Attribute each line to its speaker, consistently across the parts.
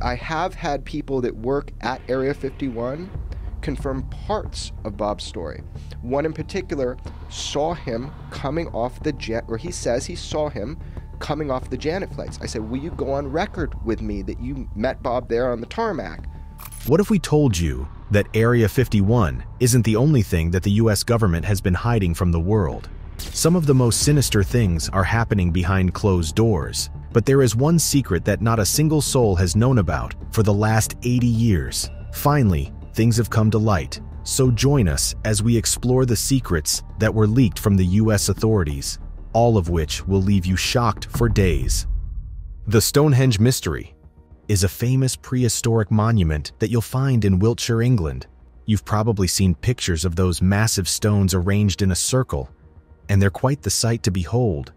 Speaker 1: I have had people that work at Area 51 confirm parts of Bob's story. One in particular saw him coming off the jet, or he says he saw him coming off the Janet flights. I said, Will you go on record with me that you met Bob there on the tarmac?
Speaker 2: What if we told you that Area 51 isn't the only thing that the US government has been hiding from the world? Some of the most sinister things are happening behind closed doors, but there is one secret that not a single soul has known about for the last 80 years. Finally, things have come to light, so join us as we explore the secrets that were leaked from the US authorities, all of which will leave you shocked for days. The Stonehenge Mystery is a famous prehistoric monument that you'll find in Wiltshire, England. You've probably seen pictures of those massive stones arranged in a circle, and they're quite the sight to behold.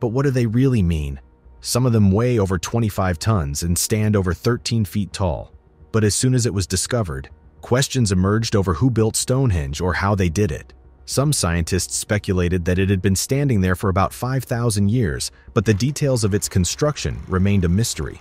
Speaker 2: But what do they really mean? Some of them weigh over 25 tons and stand over 13 feet tall. But as soon as it was discovered, questions emerged over who built Stonehenge or how they did it. Some scientists speculated that it had been standing there for about 5,000 years, but the details of its construction remained a mystery.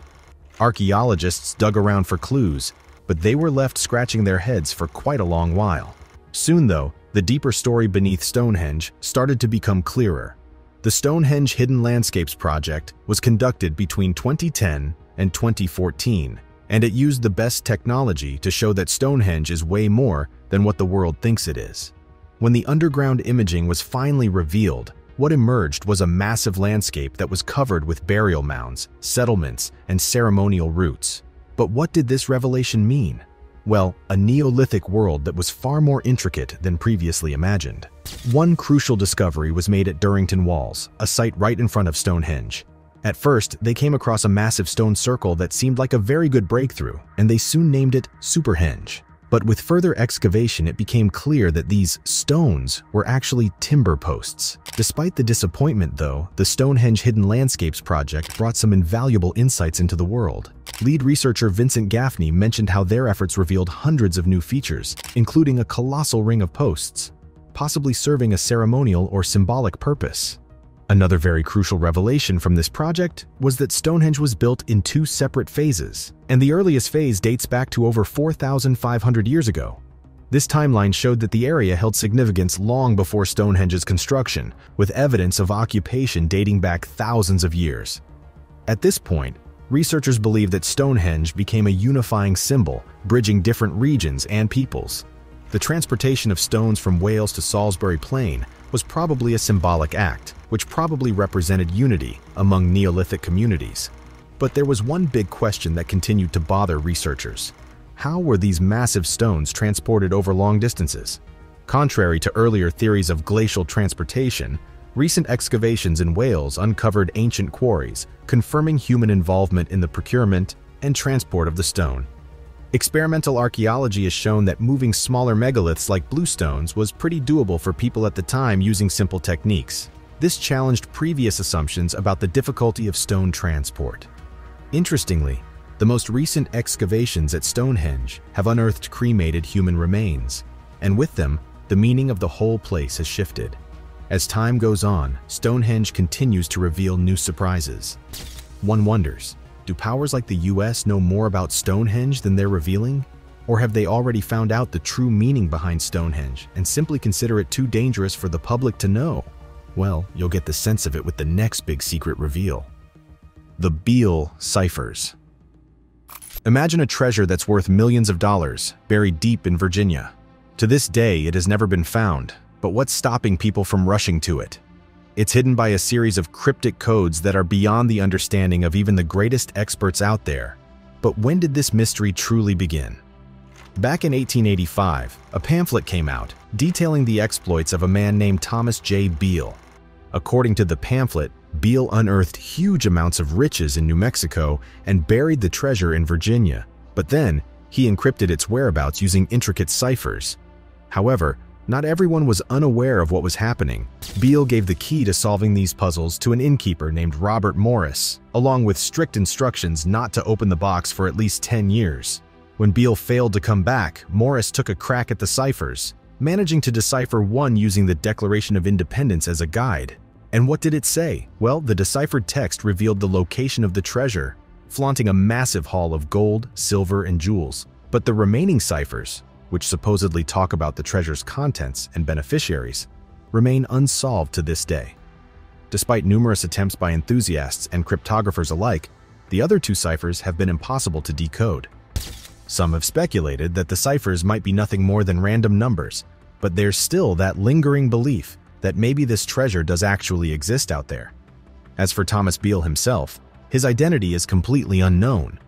Speaker 2: Archaeologists dug around for clues, but they were left scratching their heads for quite a long while. Soon, though, the deeper story beneath Stonehenge started to become clearer. The Stonehenge Hidden Landscapes project was conducted between 2010 and 2014, and it used the best technology to show that Stonehenge is way more than what the world thinks it is. When the underground imaging was finally revealed, what emerged was a massive landscape that was covered with burial mounds, settlements, and ceremonial routes. But what did this revelation mean? Well, a Neolithic world that was far more intricate than previously imagined. One crucial discovery was made at Durrington Walls, a site right in front of Stonehenge. At first, they came across a massive stone circle that seemed like a very good breakthrough, and they soon named it Superhenge. But with further excavation, it became clear that these stones were actually timber posts. Despite the disappointment, though, the Stonehenge Hidden Landscapes project brought some invaluable insights into the world. Lead researcher Vincent Gaffney mentioned how their efforts revealed hundreds of new features, including a colossal ring of posts, possibly serving a ceremonial or symbolic purpose. Another very crucial revelation from this project was that Stonehenge was built in two separate phases, and the earliest phase dates back to over 4,500 years ago. This timeline showed that the area held significance long before Stonehenge's construction, with evidence of occupation dating back thousands of years. At this point, researchers believe that Stonehenge became a unifying symbol, bridging different regions and peoples. The transportation of stones from Wales to Salisbury Plain was probably a symbolic act, which probably represented unity among Neolithic communities. But there was one big question that continued to bother researchers. How were these massive stones transported over long distances? Contrary to earlier theories of glacial transportation, recent excavations in Wales uncovered ancient quarries, confirming human involvement in the procurement and transport of the stone. Experimental archaeology has shown that moving smaller megaliths like bluestones was pretty doable for people at the time using simple techniques. This challenged previous assumptions about the difficulty of stone transport. Interestingly, the most recent excavations at Stonehenge have unearthed cremated human remains, and with them, the meaning of the whole place has shifted. As time goes on, Stonehenge continues to reveal new surprises. One wonders, do powers like the US know more about Stonehenge than they're revealing? Or have they already found out the true meaning behind Stonehenge and simply consider it too dangerous for the public to know? Well, you'll get the sense of it with the next big secret reveal. The Beale Ciphers. Imagine a treasure that's worth millions of dollars, buried deep in Virginia. To this day, it has never been found, but what's stopping people from rushing to it? It's hidden by a series of cryptic codes that are beyond the understanding of even the greatest experts out there. But when did this mystery truly begin? Back in 1885, a pamphlet came out detailing the exploits of a man named Thomas J. Beale, According to the pamphlet, Beale unearthed huge amounts of riches in New Mexico and buried the treasure in Virginia, but then he encrypted its whereabouts using intricate ciphers. However, not everyone was unaware of what was happening. Beale gave the key to solving these puzzles to an innkeeper named Robert Morris, along with strict instructions not to open the box for at least 10 years. When Beale failed to come back, Morris took a crack at the ciphers, managing to decipher one using the Declaration of Independence as a guide. And what did it say? Well, the deciphered text revealed the location of the treasure, flaunting a massive haul of gold, silver, and jewels. But the remaining ciphers, which supposedly talk about the treasure's contents and beneficiaries, remain unsolved to this day. Despite numerous attempts by enthusiasts and cryptographers alike, the other two ciphers have been impossible to decode. Some have speculated that the ciphers might be nothing more than random numbers, but there's still that lingering belief that maybe this treasure does actually exist out there. As for Thomas Beale himself, his identity is completely unknown.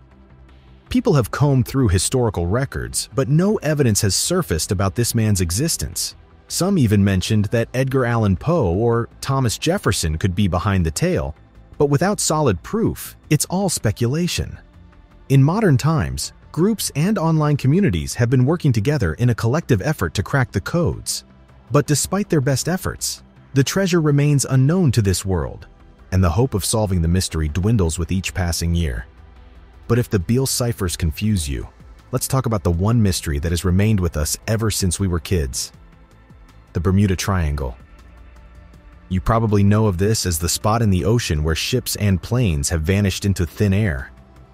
Speaker 2: People have combed through historical records, but no evidence has surfaced about this man's existence. Some even mentioned that Edgar Allan Poe or Thomas Jefferson could be behind the tale, but without solid proof, it's all speculation. In modern times, groups and online communities have been working together in a collective effort to crack the codes. But despite their best efforts, the treasure remains unknown to this world, and the hope of solving the mystery dwindles with each passing year. But if the Beale ciphers confuse you, let's talk about the one mystery that has remained with us ever since we were kids the Bermuda Triangle. You probably know of this as the spot in the ocean where ships and planes have vanished into thin air.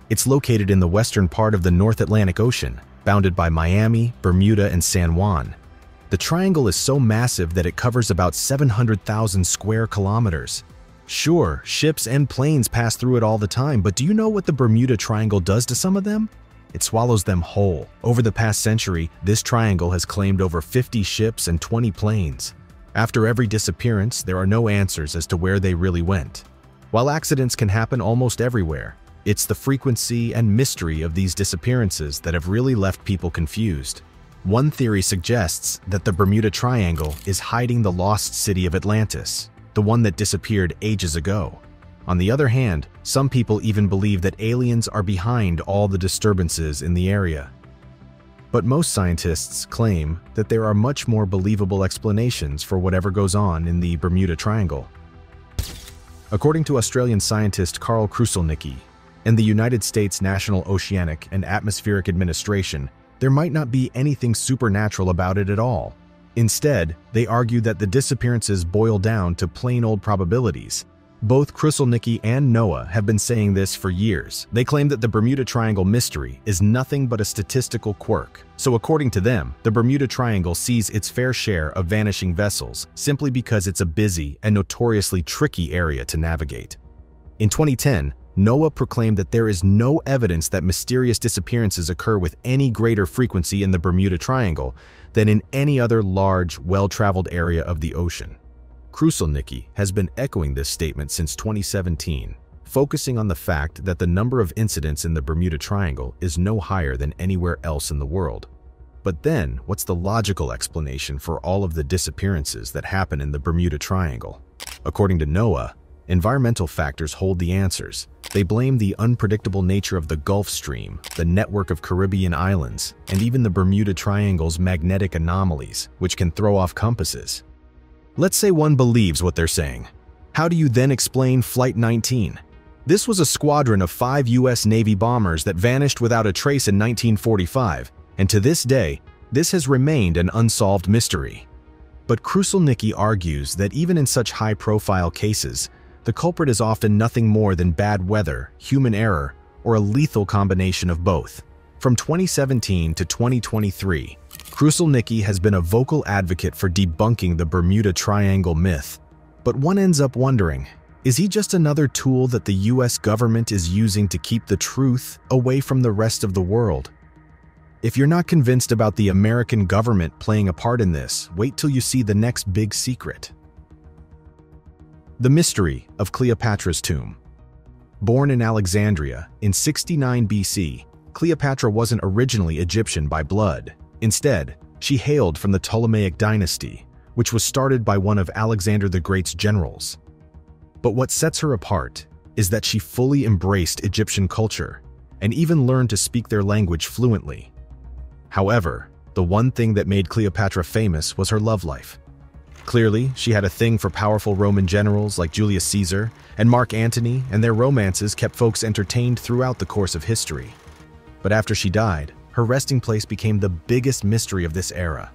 Speaker 2: It's located in the western part of the North Atlantic Ocean, bounded by Miami, Bermuda, and San Juan. The triangle is so massive that it covers about 700,000 square kilometers. Sure, ships and planes pass through it all the time, but do you know what the Bermuda Triangle does to some of them? It swallows them whole. Over the past century, this triangle has claimed over 50 ships and 20 planes. After every disappearance, there are no answers as to where they really went. While accidents can happen almost everywhere, it's the frequency and mystery of these disappearances that have really left people confused. One theory suggests that the Bermuda Triangle is hiding the lost city of Atlantis, the one that disappeared ages ago. On the other hand, some people even believe that aliens are behind all the disturbances in the area. But most scientists claim that there are much more believable explanations for whatever goes on in the Bermuda Triangle. According to Australian scientist Carl Kruszelnicki and the United States National Oceanic and Atmospheric Administration, there might not be anything supernatural about it at all. Instead, they argue that the disappearances boil down to plain old probabilities, both Kruszelnicki and NOAA have been saying this for years. They claim that the Bermuda Triangle mystery is nothing but a statistical quirk. So according to them, the Bermuda Triangle sees its fair share of vanishing vessels simply because it's a busy and notoriously tricky area to navigate. In 2010, NOAA proclaimed that there is no evidence that mysterious disappearances occur with any greater frequency in the Bermuda Triangle than in any other large, well-traveled area of the ocean. Kruszelnicki has been echoing this statement since 2017, focusing on the fact that the number of incidents in the Bermuda Triangle is no higher than anywhere else in the world. But then, what's the logical explanation for all of the disappearances that happen in the Bermuda Triangle? According to NOAA, environmental factors hold the answers. They blame the unpredictable nature of the Gulf Stream, the network of Caribbean islands, and even the Bermuda Triangle's magnetic anomalies, which can throw off compasses. Let's say one believes what they're saying. How do you then explain Flight 19? This was a squadron of five U.S. Navy bombers that vanished without a trace in 1945, and to this day, this has remained an unsolved mystery. But Kruszelnicki argues that even in such high-profile cases, the culprit is often nothing more than bad weather, human error, or a lethal combination of both. From 2017 to 2023, Kruszelnicki has been a vocal advocate for debunking the Bermuda Triangle myth. But one ends up wondering, is he just another tool that the US government is using to keep the truth away from the rest of the world? If you're not convinced about the American government playing a part in this, wait till you see the next big secret. The Mystery of Cleopatra's Tomb Born in Alexandria in 69 BC, Cleopatra wasn't originally Egyptian by blood. Instead, she hailed from the Ptolemaic dynasty, which was started by one of Alexander the Great's generals. But what sets her apart is that she fully embraced Egyptian culture and even learned to speak their language fluently. However, the one thing that made Cleopatra famous was her love life. Clearly, she had a thing for powerful Roman generals like Julius Caesar and Mark Antony, and their romances kept folks entertained throughout the course of history. But after she died, her resting place became the biggest mystery of this era.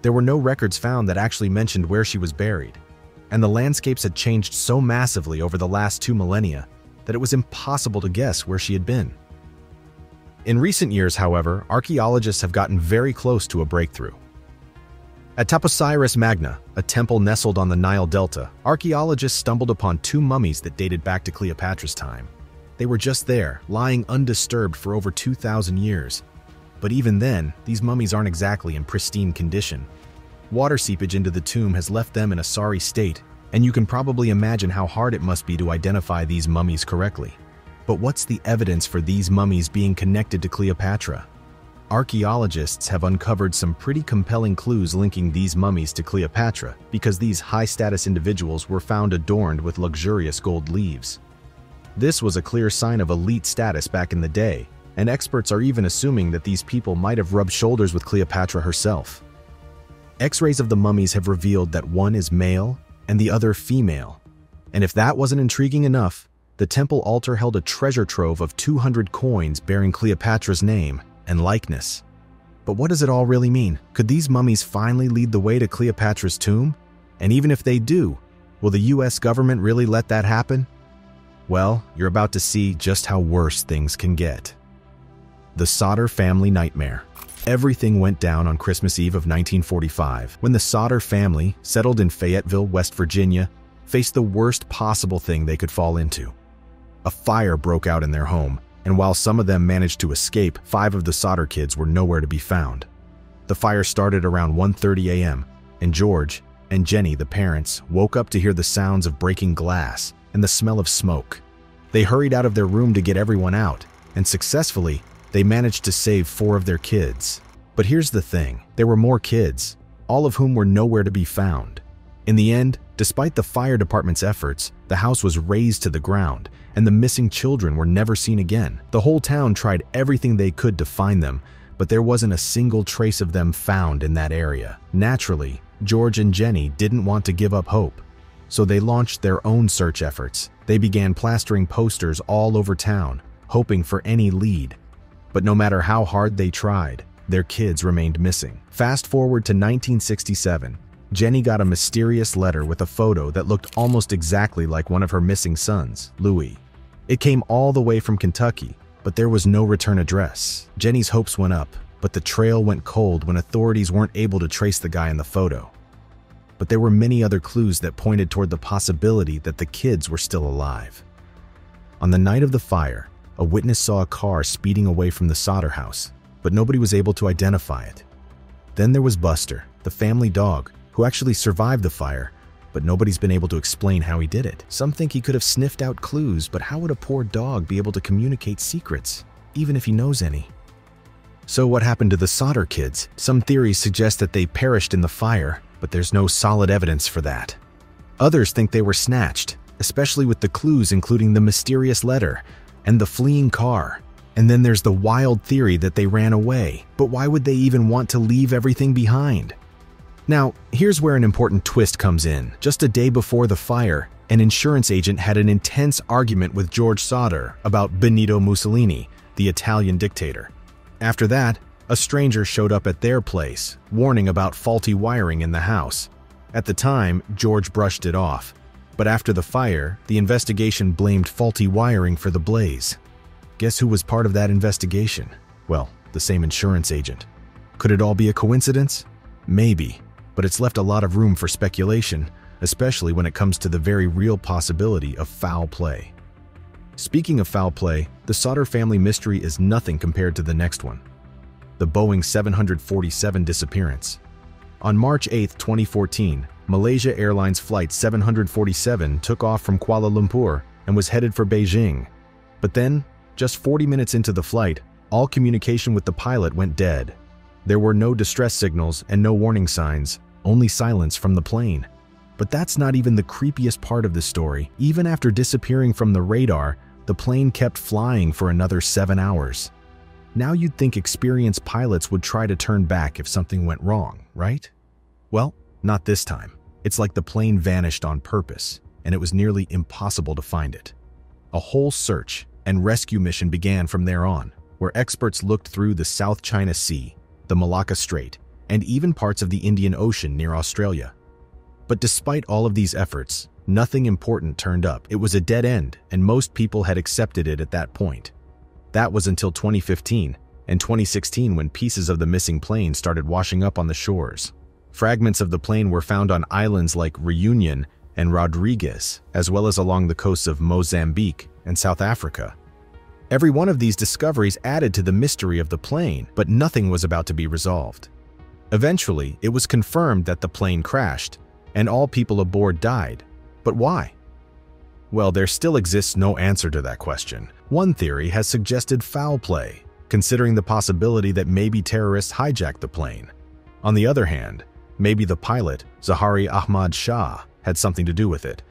Speaker 2: There were no records found that actually mentioned where she was buried, and the landscapes had changed so massively over the last two millennia that it was impossible to guess where she had been. In recent years, however, archaeologists have gotten very close to a breakthrough. At Taposiris Magna, a temple nestled on the Nile Delta, archaeologists stumbled upon two mummies that dated back to Cleopatra's time. They were just there, lying undisturbed for over 2,000 years. But even then, these mummies aren't exactly in pristine condition. Water seepage into the tomb has left them in a sorry state, and you can probably imagine how hard it must be to identify these mummies correctly. But what's the evidence for these mummies being connected to Cleopatra? Archaeologists have uncovered some pretty compelling clues linking these mummies to Cleopatra because these high-status individuals were found adorned with luxurious gold leaves. This was a clear sign of elite status back in the day, and experts are even assuming that these people might have rubbed shoulders with Cleopatra herself. X-rays of the mummies have revealed that one is male and the other female. And if that wasn't intriguing enough, the temple altar held a treasure trove of 200 coins bearing Cleopatra's name and likeness. But what does it all really mean? Could these mummies finally lead the way to Cleopatra's tomb? And even if they do, will the US government really let that happen? Well, you're about to see just how worse things can get. The Sodder family nightmare. Everything went down on Christmas Eve of 1945 when the Sodder family, settled in Fayetteville, West Virginia, faced the worst possible thing they could fall into a fire broke out in their home, and while some of them managed to escape, five of the Sodder kids were nowhere to be found. The fire started around 1.30 a.m., and George and Jenny, the parents, woke up to hear the sounds of breaking glass and the smell of smoke. They hurried out of their room to get everyone out, and successfully, they managed to save four of their kids. But here's the thing, there were more kids, all of whom were nowhere to be found. In the end, despite the fire department's efforts, the house was razed to the ground, and the missing children were never seen again. The whole town tried everything they could to find them, but there wasn't a single trace of them found in that area. Naturally, George and Jenny didn't want to give up hope, so they launched their own search efforts. They began plastering posters all over town, hoping for any lead. But no matter how hard they tried, their kids remained missing. Fast forward to 1967, Jenny got a mysterious letter with a photo that looked almost exactly like one of her missing sons, Louis. It came all the way from Kentucky, but there was no return address. Jenny's hopes went up, but the trail went cold when authorities weren't able to trace the guy in the photo. But there were many other clues that pointed toward the possibility that the kids were still alive. On the night of the fire, a witness saw a car speeding away from the Sodder house, but nobody was able to identify it. Then there was Buster, the family dog, who actually survived the fire but nobody's been able to explain how he did it. Some think he could have sniffed out clues, but how would a poor dog be able to communicate secrets, even if he knows any? So what happened to the Sodder kids? Some theories suggest that they perished in the fire, but there's no solid evidence for that. Others think they were snatched, especially with the clues including the mysterious letter and the fleeing car. And then there's the wild theory that they ran away, but why would they even want to leave everything behind? Now, here's where an important twist comes in. Just a day before the fire, an insurance agent had an intense argument with George Sodder about Benito Mussolini, the Italian dictator. After that, a stranger showed up at their place, warning about faulty wiring in the house. At the time, George brushed it off. But after the fire, the investigation blamed faulty wiring for the blaze. Guess who was part of that investigation? Well, the same insurance agent. Could it all be a coincidence? Maybe but it's left a lot of room for speculation, especially when it comes to the very real possibility of foul play. Speaking of foul play, the Sodder family mystery is nothing compared to the next one the Boeing 747 disappearance. On March 8, 2014, Malaysia Airlines Flight 747 took off from Kuala Lumpur and was headed for Beijing. But then, just 40 minutes into the flight, all communication with the pilot went dead. There were no distress signals and no warning signs, only silence from the plane. But that's not even the creepiest part of the story. Even after disappearing from the radar, the plane kept flying for another seven hours. Now you'd think experienced pilots would try to turn back if something went wrong, right? Well, not this time. It's like the plane vanished on purpose, and it was nearly impossible to find it. A whole search and rescue mission began from there on, where experts looked through the South China Sea, the Malacca Strait, and even parts of the Indian Ocean near Australia. But despite all of these efforts, nothing important turned up. It was a dead end, and most people had accepted it at that point. That was until 2015 and 2016 when pieces of the missing plane started washing up on the shores. Fragments of the plane were found on islands like Reunion and Rodrigues, as well as along the coasts of Mozambique and South Africa. Every one of these discoveries added to the mystery of the plane, but nothing was about to be resolved. Eventually, it was confirmed that the plane crashed, and all people aboard died. But why? Well, there still exists no answer to that question. One theory has suggested foul play, considering the possibility that maybe terrorists hijacked the plane. On the other hand, maybe the pilot, Zaharie Ahmad Shah, had something to do with it.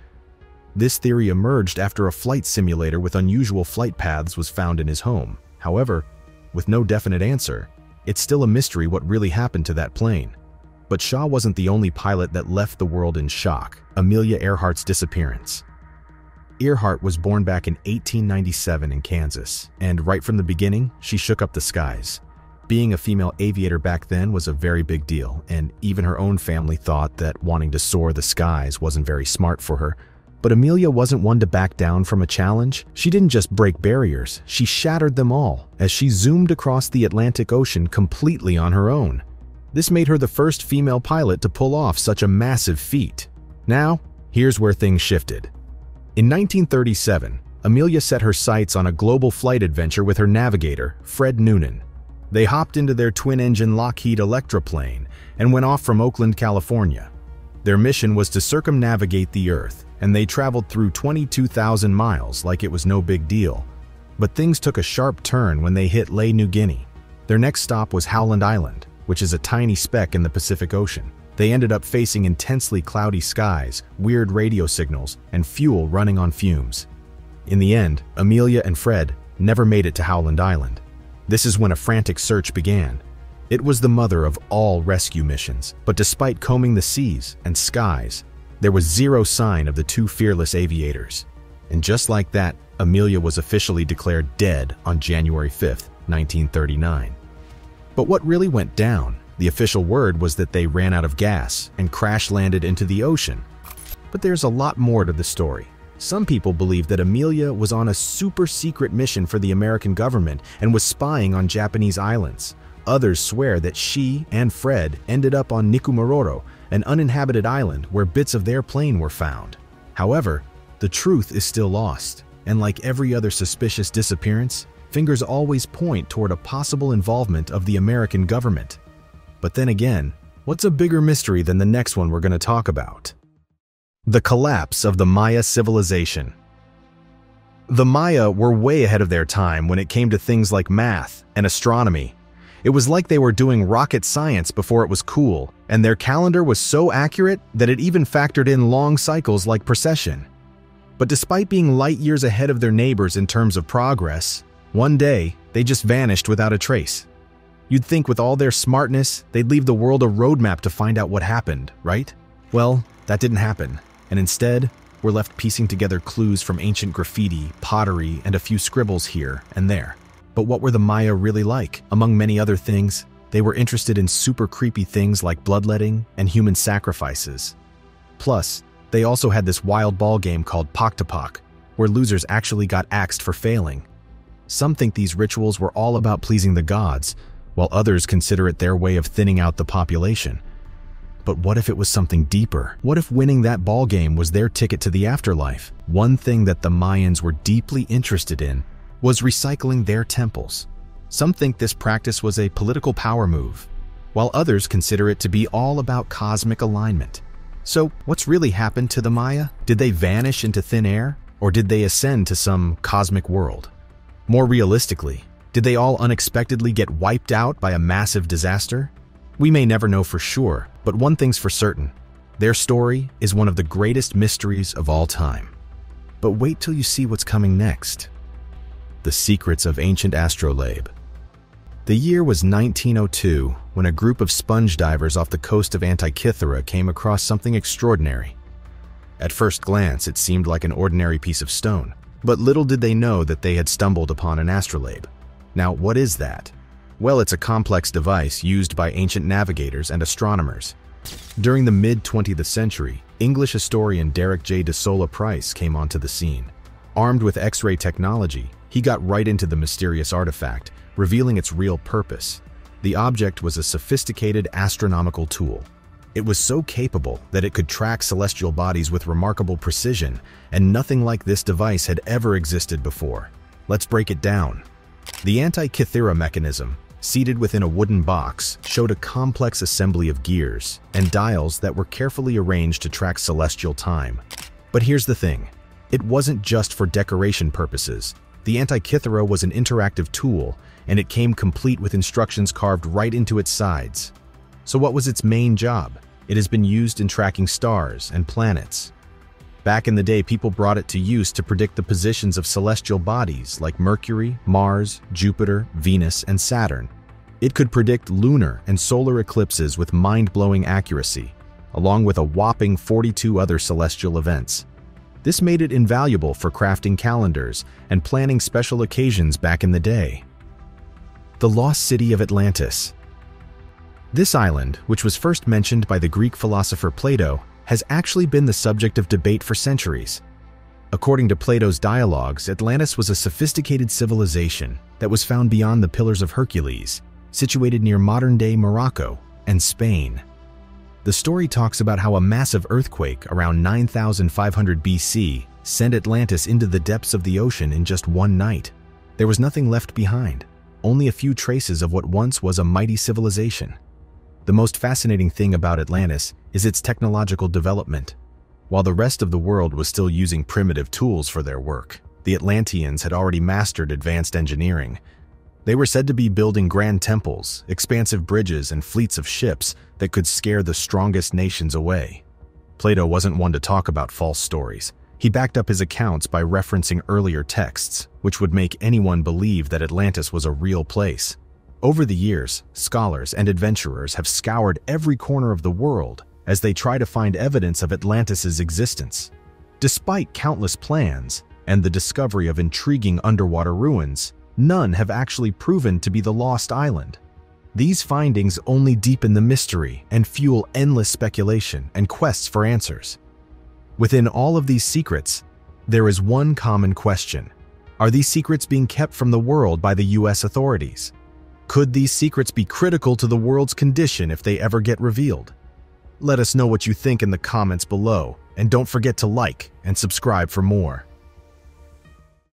Speaker 2: This theory emerged after a flight simulator with unusual flight paths was found in his home. However, with no definite answer, it's still a mystery what really happened to that plane. But Shah wasn't the only pilot that left the world in shock, Amelia Earhart's disappearance. Earhart was born back in 1897 in Kansas, and right from the beginning, she shook up the skies. Being a female aviator back then was a very big deal, and even her own family thought that wanting to soar the skies wasn't very smart for her. But Amelia wasn't one to back down from a challenge. She didn't just break barriers, she shattered them all as she zoomed across the Atlantic Ocean completely on her own. This made her the first female pilot to pull off such a massive feat. Now, here's where things shifted. In 1937, Amelia set her sights on a global flight adventure with her navigator, Fred Noonan. They hopped into their twin-engine Lockheed Electra plane and went off from Oakland, California. Their mission was to circumnavigate the Earth, and they traveled through 22,000 miles like it was no big deal. But things took a sharp turn when they hit Lae New Guinea. Their next stop was Howland Island, which is a tiny speck in the Pacific Ocean. They ended up facing intensely cloudy skies, weird radio signals, and fuel running on fumes. In the end, Amelia and Fred never made it to Howland Island. This is when a frantic search began. It was the mother of all rescue missions, but despite combing the seas and skies, there was zero sign of the two fearless aviators. And just like that, Amelia was officially declared dead on January 5, 1939. But what really went down? The official word was that they ran out of gas and crash landed into the ocean. But there's a lot more to the story. Some people believe that Amelia was on a super secret mission for the American government and was spying on Japanese islands. Others swear that she and Fred ended up on Nikumaroro, an uninhabited island where bits of their plane were found. However, the truth is still lost, and like every other suspicious disappearance, fingers always point toward a possible involvement of the American government. But then again, what's a bigger mystery than the next one we're going to talk about? The collapse of the Maya civilization. The Maya were way ahead of their time when it came to things like math and astronomy. It was like they were doing rocket science before it was cool, and their calendar was so accurate that it even factored in long cycles like precession. But despite being light years ahead of their neighbors in terms of progress, one day they just vanished without a trace. You'd think with all their smartness, they'd leave the world a roadmap to find out what happened, right? Well, that didn't happen, and instead, we're left piecing together clues from ancient graffiti, pottery, and a few scribbles here and there. But what were the Maya really like? Among many other things, they were interested in super creepy things like bloodletting and human sacrifices. Plus, they also had this wild ball game called Pok-ta-Pok, where losers actually got axed for failing. Some think these rituals were all about pleasing the gods, while others consider it their way of thinning out the population. But what if it was something deeper? What if winning that ball game was their ticket to the afterlife? One thing that the Mayans were deeply interested in was recycling their temples. Some think this practice was a political power move, while others consider it to be all about cosmic alignment. So, what's really happened to the Maya? Did they vanish into thin air, or did they ascend to some cosmic world? More realistically, did they all unexpectedly get wiped out by a massive disaster? We may never know for sure, but one thing's for certain. Their story is one of the greatest mysteries of all time. But wait till you see what's coming next. The Secrets of Ancient Astrolabe. The year was 1902 when a group of sponge divers off the coast of Antikythera came across something extraordinary. At first glance, it seemed like an ordinary piece of stone, but little did they know that they had stumbled upon an astrolabe. Now, what is that? Well, it's a complex device used by ancient navigators and astronomers. During the mid-20th century, English historian Derek J. de Solla Price came onto the scene. Armed with X-ray technology, he got right into the mysterious artifact, revealing its real purpose. The object was a sophisticated astronomical tool. It was so capable that it could track celestial bodies with remarkable precision, and nothing like this device had ever existed before. Let's break it down. The Antikythera mechanism, seated within a wooden box, showed a complex assembly of gears and dials that were carefully arranged to track celestial time. But here's the thing. It wasn't just for decoration purposes. The Antikythera was an interactive tool, and it came complete with instructions carved right into its sides. So what was its main job? It has been used in tracking stars and planets. Back in the day, people brought it to use to predict the positions of celestial bodies like Mercury, Mars, Jupiter, Venus, and Saturn. It could predict lunar and solar eclipses with mind-blowing accuracy, along with a whopping 42 other celestial events. This made it invaluable for crafting calendars and planning special occasions back in the day. The Lost City of Atlantis this island, which was first mentioned by the Greek philosopher Plato, has actually been the subject of debate for centuries. According to Plato's dialogues, Atlantis was a sophisticated civilization that was found beyond the Pillars of Hercules, situated near modern-day Morocco and Spain. The story talks about how a massive earthquake around 9500 BC sent Atlantis into the depths of the ocean in just one night. There was nothing left behind, only a few traces of what once was a mighty civilization. The most fascinating thing about Atlantis is its technological development. While the rest of the world was still using primitive tools for their work, the Atlanteans had already mastered advanced engineering. They were said to be building grand temples, expansive bridges, and fleets of ships that could scare the strongest nations away. Plato wasn't one to talk about false stories. He backed up his accounts by referencing earlier texts, which would make anyone believe that Atlantis was a real place. Over the years, scholars and adventurers have scoured every corner of the world as they try to find evidence of Atlantis' existence. Despite countless plans and the discovery of intriguing underwater ruins, none have actually proven to be the lost island. These findings only deepen the mystery and fuel endless speculation and quests for answers. Within all of these secrets, there is one common question. Are these secrets being kept from the world by the US authorities? Could these secrets be critical to the world's condition if they ever get revealed? Let us know what you think in the comments below, and don't forget to like and subscribe for more.